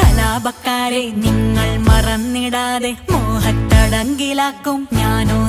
കലാപക്കാരെ നിങ്ങൾ മറന്നിടാതെ മോഹത്തടങ്കിലാക്കും ഞാനോ